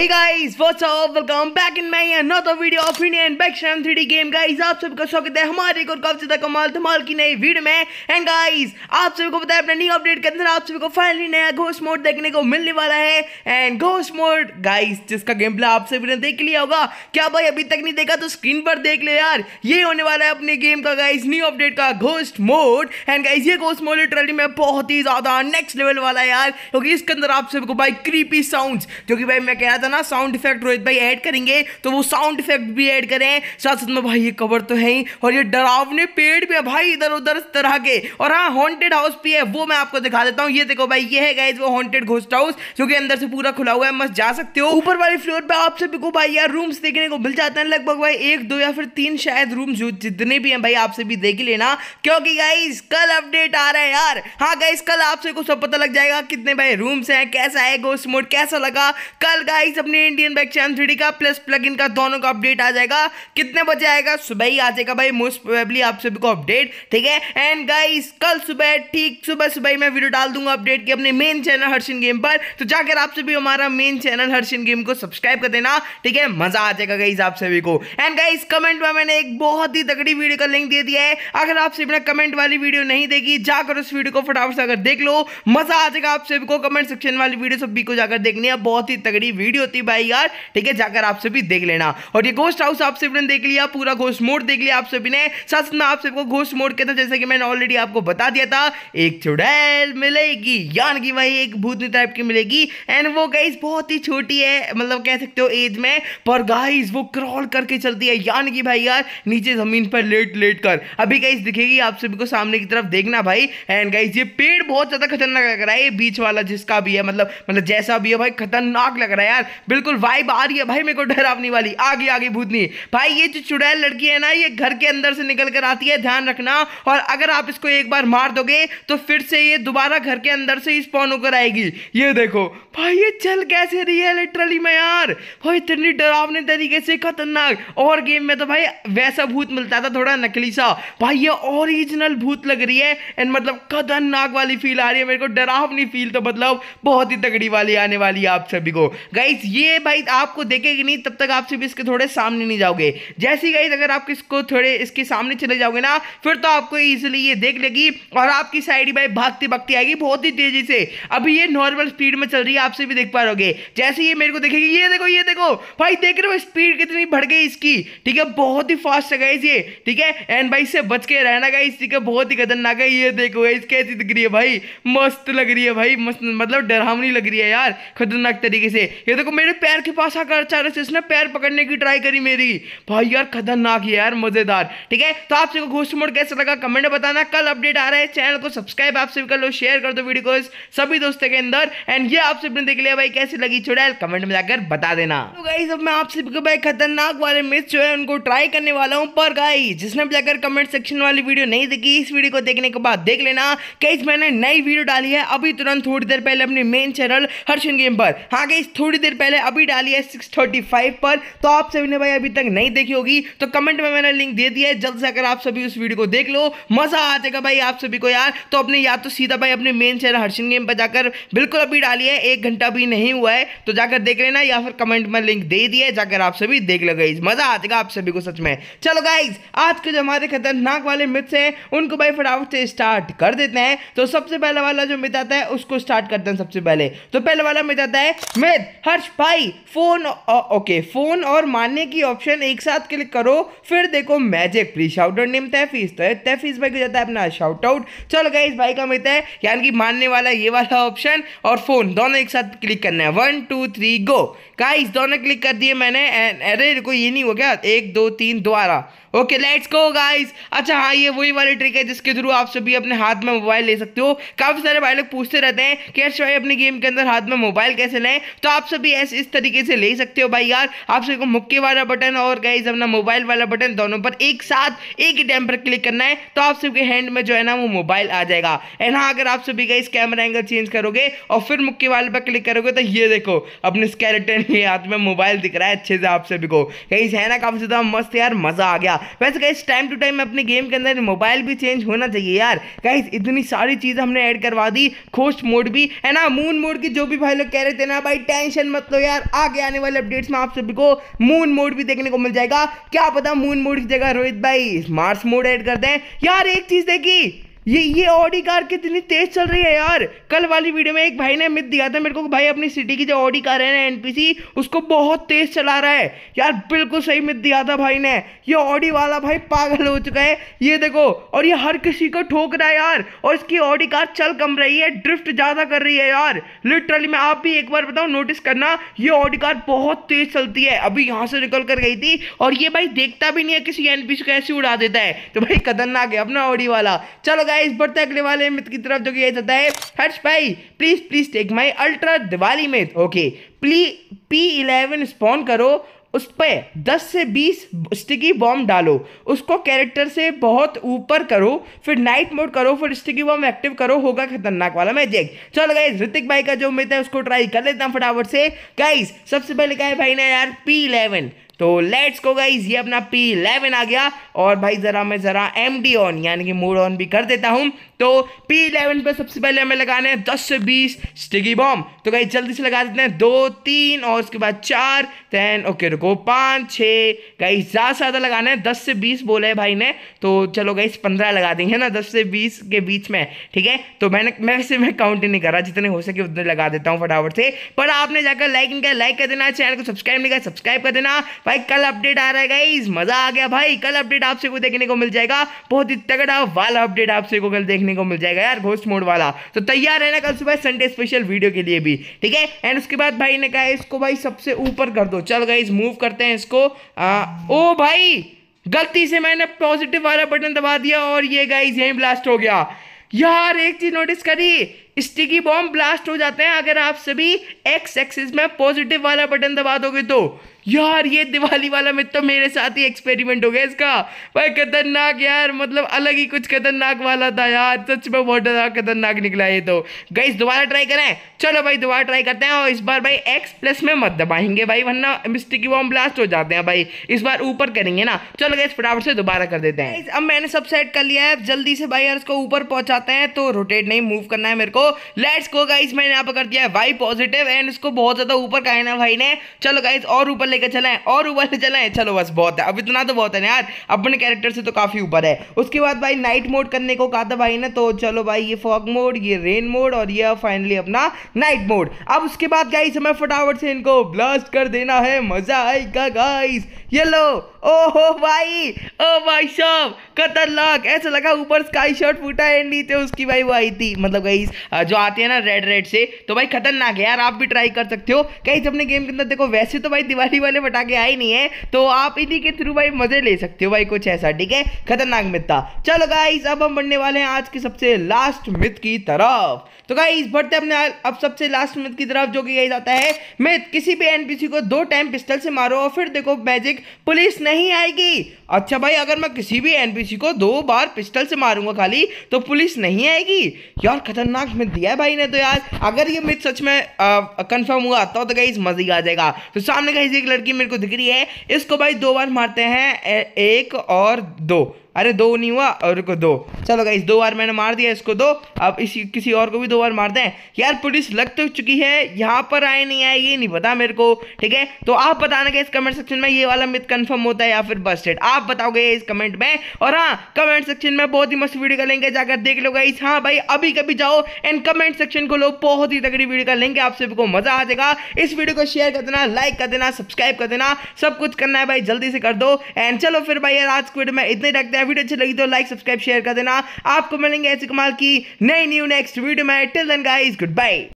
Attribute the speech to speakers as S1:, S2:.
S1: Hey guys, what's up? Welcome back in my another video of Indian Backsham 3D game. Guys. आप सभी का स्वागत है हमारे एक और काफ़ी ज़्यादा कमाल धमाल की नई वीडियो में। एंड गाइस आप सभी को पता है अपना न्यू अपडेट के अंदर आप सभी को फाइनली नया घोस्ट मोड देखने को मिलने वाला है। एंड घोस्ट मोड गाइस जिसका गेम प्ले आप सभी ने देख लिया होगा। क्या भाई अभी तक नहीं देखा तो स्क्रीन पर देख ले यार। ये होने वाला है अपने गेम का गाइस न्यू अपडेट का घोस्ट मोड एंड गाइस ये घोस्ट मोड लिटरली में बहुत ही ज़्यादा नेक्स्ट लेवल वाला है यार। क्योंकि इसके अंदर आप सभी को भाई क्रीपी साउंड्स क्योंकि भाई मैं कह रहा था ना साउंड इफ़ेक्ट रोहित भाई ऐड करेंगे तो वो साउंड इफ़ेक्ट भी ऐड करें। साथ साथ में भाई ये कवर तो है ही, और ये डरावने पेड़ भी है भाई इधर उधर तरह के। और हाँ हॉन्टेड हाउस भी है, वो मैं आपको दिखा देता हूँ। ये देखो भाई, ये है गाइज़ वो हॉन्टेड घोस्ट हाउस जो कि अंदर से पूरा खुला हुआ है, मस्त जा सकते हो। ऊपर वाले फ्लोर पे आप सभी को भाई यार रूम्स देखने को मिल जाते हैं लगभग भाई एक, दो या फिर तीन शायद रूम जो जितने भी हैं भाई आपसे भी देख ही लेना। क्योंकि गाइज़ कल अपडेट आ रहा है यार। हाँ गाइज़ कल आपसे को सब पता लग जाएगा कितने भाई रूम्स हैं, कैसा है घोस्ट मोड कैसा लगा। कल गाइज़ अपने इंडियन बैक चैन थ्री का प्लस प्लग का दोनों का अपडेट आ जाएगा। कितने बजे आएगा? सुबह ही आ जाएगा भाई मोस्ट प्रोबेबली आप सभी को अपडेट ठीक है? एंड गाइस कल सुबह, ठीक सुबह सुबह मैं वीडियो डाल दूँगा अपडेट के अपने मेन चैनल हर्षिन गेम पर। तो जाकर आप सभी हमारा मेन चैनल हर्षिन गेम को सब्सक्राइब कर देना, ठीक है? मज़ा आ जाएगा गाइस आप सभी को। एंड गाइस कमेंट में मैंने एक बहुत ही तगड़ी वीडियो का लिंक दे दिया है। अगर आप सभी ने कमेंट वाली वीडियो नहीं देखी, जाकर उस वीडियो को फटाफट से अगर देख लो, मज़ा आ जाएगा आप सभी को। कमेंट सेक्शन वाली वीडियो सभी को जाकर देखनी है। बहुत ही तगड़ी वीडियो होती है भाई यार। ठीक है, जाकर आप सभी देख लेना। और ये घोस्ट हाउस आप सभी ने देख लिया, पूरा घोस्ट मोड देख लिया आप सभी ने। साथ साथ में आप सबको घोस्ट मोड के अंदर, जैसे कि मैंने ऑलरेडी आपको बता दिया था, एक चुड़ैल मिलेगी, यान की भाई एक भूतनी टाइप की मिलेगी। एंड वो गाइस बहुत ही छोटी है मतलब कह सकते हो एज में। पर गाइस वो क्रॉल करके चलती है, यान की भाई यार। नीचे ज़मीन पर लेट लेट कर। अभी गाइस दिखेगी आप सभी को सामने की तरफ़ देखना भाई। एंड गाइस ये पेड़ बहुत ज़्यादा खतरनाक लग रहा है बीच वाला जिसका भी है मतलब मतलब जैसा भी है भाई, खतरनाक लग रहा है यार। बिल्कुल वाइब आ रही है भाई, मेरे को डरावनी वाली। आगे आगे भूतनी। भाई, ये जो चुड़ैल लड़की है ना, ये घर के अंदर से निकल कर आती है, ध्यान रखना। और अगर आप इसको एक बार मार दोगे तो फिर से ये दोबारा घर के अंदर से स्पॉन होकर आएगी। ये देखो, भाई, ये चल कैसे रही है लिटरली में यार। भाई इतनी डरावने तरीके से खतरनाक। और गेम में तो भाई, वैसा भूत मिलता था, थोड़ा नकली सा। भाई, ये ओरिजिनल भूत लग रही है एंड मतलब खतरनाक वाली फील आ रही है। मेरे को डरावनी फील तो मतलब बहुत ही तगड़ी वाली आने वाली है आप सभी को। गाइस ये भाई आपको देखेगी नहीं, तब तक आप सिर्फ़ इसके थोड़े सामने नहीं जाओगे। जैसे गाइस अगर आप इसको थोड़े इसके सामने चले जाओगे ना, फिर तो आपको इजीली ये देख लेगी और आपकी साइड भाई भागती भागती आएगी बहुत ही तेज़ी से। अभी ये नॉर्मल स्पीड में चल रही है आपसे भी देख पा रहोगे। जैसे ये मेरे को देखेगी, ये देखो ये देखो, भाई देख रहे हो स्पीड कितनी बढ़ गई इसकी। ठीक है, बहुत ही फास्ट है गाइस ये। ठीक है एंड भाई इससे बच के रहना गाइस ठीक है, बहुत ही खतरनाक है। ये देखो गाइस कैसी दिख रही है भाई। मस्त लग रही है भाई, मस्त मतलब डरावनी लग रही है यार, खतरनाक तरीके से। ये देखो मेरे पैर के पास आकर अचानक से इसने पैर पकड़ने की ट्राई करी मेरी। भाई यार, खतरनाक है यार, मज़ेदार। ठीक है? तो आपसे घोस्ट मोड कैसा लगा कमेंट में बताना। कल अपडेट आ रहा है चैनल को सब्सक्राइब आप सभी कर लो शेयर कर दो वीडियो को सभी दोस्तों के अंदर। एंड ये आप सबने देख लिया भाई, कैसी लगी चुड़ैल? कमेंट में जाकर बता देना। तो गाइस अब मैं आप सभी को भाई खतरनाक वाले मिस जो है, उनको ट्राई करने वाला हूँ। पर गाइस जिसने भी जाकर कमेंट सेक्शन वाली वीडियो नहीं देखी, इस वीडियो को देखने के बाद देख लेना गाइस मैंने नई वीडियो डाली है। अभी तुरंत थोड़ी देर पहले अपने मेन चैनल हर्षन गेम पर। हाँ गाइस थोड़ी देर पहले अभी डाली है सिक्स पर तो आप सभी ने भाई अभी तक नहीं देखी होगी तो कमेंट में मैंने लिंक दे दिया है, जल्द से अगर आप सभी उस वीडियो को देख लो, मज़ा आ जाएगा भाई आप सभी को यार। तो अपने, या तो सीधा भाई अपने मेन चैनल हर्षन गेम पर जाकर बिल्कुल अभी डाली है, एक घंटा भी नहीं हुआ है तो जाकर देख लेना, या फिर कमेंट में लिंक दे दिया है, जाकर आप सभी देख लो गाइज़ मज़ा आ जाएगा आप सभी को सच में। चलो गाइज़ आज के जो हमारे खतरनाक वाले मिथ्स हैं, उनको भाई फटाफट से स्टार्ट कर देते हैं। तो सबसे पहला वाला जो मिथ आता है, उसको स्टार्ट करते हैं सबसे पहले। तो पहले वाला मिथ आता है मिथ हर्ष भाई फ़ोन ओके फ़ोन और मानने की ऑप्शन एक साथ क्लिक करो, फिर देखो मैजिक प्लीज़ शाउट नेम तैफीस तो तैफीस भाई को जाता है अपना शाउट आउट चलो गाइस भाई का मिलता है, यानी कि मानने वाला ये वाला ऑप्शन और फ़ोन दोनों एक साथ क्लिक करना है। One two three go guys दोनों क्लिक कर दिए मैंने अरे कोई ये नहीं हो गया। एक, दो, तीन, दोबारा। ओके लेट्स गो गाइस अच्छा हाँ ये वही वाली ट्रिक है जिसके थ्रू आप सभी अपने हाथ में मोबाइल ले सकते हो। काफ़ी सारे भाई लोग पूछते रहते हैं कि भाई अपने गेम के अंदर हाथ में मोबाइल कैसे लें? तो आप सभी ऐसे इस तरीके से ले सकते हो भाई यार। आप सभी को मुक्के वाला बटन और गाइस अपना मोबाइल वाला बटन दोनों पर एक साथ, एक ही टाइम पर क्लिक करना है तो आप सबके हैंड में जो है ना, वो मोबाइल आ जाएगा। एंड हाँ अगर आप सभी गाइस कैमरा एंगल चेंज करोगे और फिर मुक्के वाले पर क्लिक करोगे तो ये देखो, अपने स्केलेटन के हाथ में मोबाइल दिख रहा है अच्छे से आप सभी को। गाइस है ना, काफ़ी ज़्यादा मस्त यार, मज़ा आ गया। वैसे गाइस टाइम टू टाइम अपने गेम के अंदर मोबाइल भी चेंज होना चाहिए यार। गाइस इतनी सारी चीज़ हमने ऐड करवा दी खोस्ट मोड भी, है ना मून मोड की जो भी भाई लोग कह रहे थे ना, भाई टेंशन मत लो यार आगे आने वाले अपडेट्स में आप सभी को मून मोड भी देखने को मिल जाएगा। क्या पता मून मोड की जगह रोहित भाई मार्स मोड ऐड कर दें। यार एक चीज़ देखी। ये ये ऑडी कार कितनी तेज चल रही है यार। कल वाली वीडियो में एक भाई ने मित दिया था मेरे को भाई अपनी सिटी की जो ऑडी कार है ना एनपीसी उसको बहुत तेज चला रहा है। यार, बिल्कुल सही मित दिया था भाई ने। ये ऑडी वाला भाई पागल हो चुका है। ये देखो, और ये हर किसी को ठोक रहा है यार। और इसकी ऑडी कार चल कम रही है ड्रिफ्ट ज़्यादा कर रही है यार। लिटरली मैं आप भी एक बार बताऊँ नोटिस करना, ये ऑडी कार बहुत तेज चलती है। अभी यहाँ से निकल कर गई थी, और ये भाई देखता भी नहीं है, किसी एनपीसी को ऐसे उड़ा देता है। तो भाई खतरनाक है अपना ऑडी वाला। चलो गाइस बढ़ते अगले वाले मिथ की तरफ़, जो कि ये जाता है। हर्ष भाई please please take my ultra Diwali myth okay please P eleven spawn करो, उस पर 10 से 20 स्टिकी बॉम्ब डालो। उसको कैरेक्टर से बहुत ऊपर करो, फिर नाइट मोड करो, फिर स्टिकी बॉम्ब एक्टिव करो, होगा खतरनाक वाला मैजिक चलो गाइज़ ऋतिक भाई का जो मिथ है, उसको ट्राई कर लेता हूँ फटाफट से। गाइज़ सबसे पहले कहा है भाई ने यार पी इलेवन तो लेट्स को गाइज़ ये अपना पी इलेवन आ गया और भाई ज़रा मैं ज़रा एम डी ऑन यानी कि मूड ऑन भी कर देता हूँ। तो पी इलेवन पे सबसे पहले हमें लगाने हैं दस से बीस स्टिकी बॉम्ब तो गाइज़ जल्दी से लगा देते हैं। दो, तीन और उसके बाद चार दैन ओके रुको, पाँच छः गाइज़ ज़्यादा से ज़्यादा लगाना है। दस से बीस बोले है भाई ने। तो चलो गाइज़ पंद्रह लगा देंगे ना दस से बीस के बीच में। ठीक है? तो मैंने मैं वैसे मैं काउंट ही नहीं कर रहा। जितने हो सके उतने लगा देता हूँ फटाफट से। पर आपने जाकर लाइक नहीं किया लाइक कर देना। चैनल को सब्सक्राइब नहीं किया सब्सक्राइब कर देना। भाई कल अपडेट आ रहा है गाइज़ मज़ा आ गया भाई। कल अपडेट आपसे को देखने को मिल जाएगा। बहुत ही तगड़ा वाला अपडेट आपसे को कल देखने को मिल जाएगा यार घोस्ट मोड वाला। तो तैयार है ना कल सुबह संडे स्पेशल वीडियो के लिए भी ठीक है? एंड उसके बाद भाई ने कहा इसको भाई सबसे ऊपर कर दो। चल गाइज़ मूव करते हैं इसको। आ, ओ भाई गलती से मैंने पॉजिटिव वाला बटन दबा दिया और ये गाइज़ यहीं ब्लास्ट हो गया। यार एक चीज़ नोटिस करी स्टिकी बॉम्ब ब्लास्ट हो जाते हैं। अगर आप सभी एक्स एक्सिस में पॉजिटिव वाला बटन दबा दोगे तो। यार, ये दिवाली वाला मित्र तो मेरे साथ ही एक्सपेरिमेंट हो गया इसका। भाई खतरनाक यार मतलब अलग ही कुछ खतरनाक वाला था यार। सच में बहुत खतरनाक निकला ये तो। गई दोबारा ट्राई करें। चलो भाई, दोबारा ट्राई करते हैं और इस बार भाई एक्स प्लस में मत दबाएँगे भाई, वरना मिस्टिक बॉम्ब ब्लास्ट हो जाते हैं भाई। इस बार ऊपर करेंगे ना। चलो गई फटाफट से दोबारा कर देते हैं। अब मैंने सब सेट कर लिया है। जल्दी से भाई यार इसको ऊपर पहुंचाते हैं तो रोटेट नहीं मूव करना है मेरे को। लेट्स को गाइस मैंने यहाँ पर कर दिया है वाई पॉजिटिव एंड इसको बहुत ज़्यादा ऊपर का है ना भाई ने। चलो गाइस और ऊपर लेकर चले, और ऊपर चले। चलो, बस बहुत है। अब इतना तो बहुत है यार। अपने कैरेक्टर से तो काफ़ी ऊपर है। उसके बाद भाई नाइट मोड करने को कहा था भाई ने तो चलो भाई, ये फॉग मोड ये रेन मोड और ये फाइनली अपना नाइट मोड अब उसके बाद गाइस हमें फटाफट से इनको ब्लास्ट कर देना है। मज़ा आएगा गाइस ये लो ओहो भाई। ओ भाई साहब, खतरनाक। ऐसा लगा ऊपर स्काई शॉट फूटा है नीचे उसकी भाई वो आई थी। मतलब गाइस जो आती है ना रेड रेड से तो भाई खतरनाक है यार, आप भी ट्राई कर सकते हो। कहीं अपने गेम के अंदर, देखो वैसे तो भाई दिवाली वाले पटाखे आए नहीं है तो आप इन्हीं के थ्रू भाई मज़े ले सकते हो भाई कुछ ऐसा, ठीक है? खतरनाक था चलो गाइस अब हम बढ़ने वाले हैं आज की सबसे लास्ट मिथ की तरफ़। तो गाइस बढ़ते अपने अब सबसे लास्ट मिथ की तरफ़, जो कि यही जाता है मिथ किसी भी एनपीसी को दो टाइम पिस्टल से मारो और फिर देखो मैजिक पुलिस नहीं आएगी। अच्छा भाई, अगर मैं किसी भी एनपीसी को दो बार पिस्टल से मारूँगा खाली तो पुलिस नहीं आएगी? यार, खतरनाक मिथ दिया है भाई ने तो यार अगर ये मिथ सच में कंफर्म हुआ तो, तो गई मजी आ जाएगा। तो सामने कहीं एक लड़की मेरे को दिख रही है इसको भाई दो बार मारते हैं एक और दो। अरे दो नहीं हुआ, और को दो। चलो गाइस दो बार मैंने मार दिया इसको दो। अब इसी, किसी और को भी दो बार मार दें यार, पुलिस लग तो चुकी है, यहाँ पर आए नहीं आए, ये नहीं पता मेरे को, ठीक है? तो आप बताना इस कमेंट सेक्शन में ये वाला मिथ कंफर्म होता है या फिर बस बस्टेड आप बताओगे इस कमेंट में। और हाँ कमेंट सेक्शन में बहुत ही मस्त वीडियो का है, जाकर देख लो गाइस हाँ भाई अभी कभी जाओ एंड कमेंट सेक्शन को लो बहुत ही तगड़ी वीडियो का है, आप सभी को मज़ा आ जाएगा। इस वीडियो को शेयर कर देना लाइक कर देना सब्सक्राइब कर देना, सब कुछ करना है भाई, जल्दी से कर दो। एंड चलो फिर भाई, यार, आज वीडियो में इतने रखते हैं वीडियो अच्छी लगी तो लाइक सब्सक्राइब शेयर कर देना। आपको मिलेंगे ऐसे कमाल की नई न्यू नेक्स्ट वीडियो में। Till then guys goodbye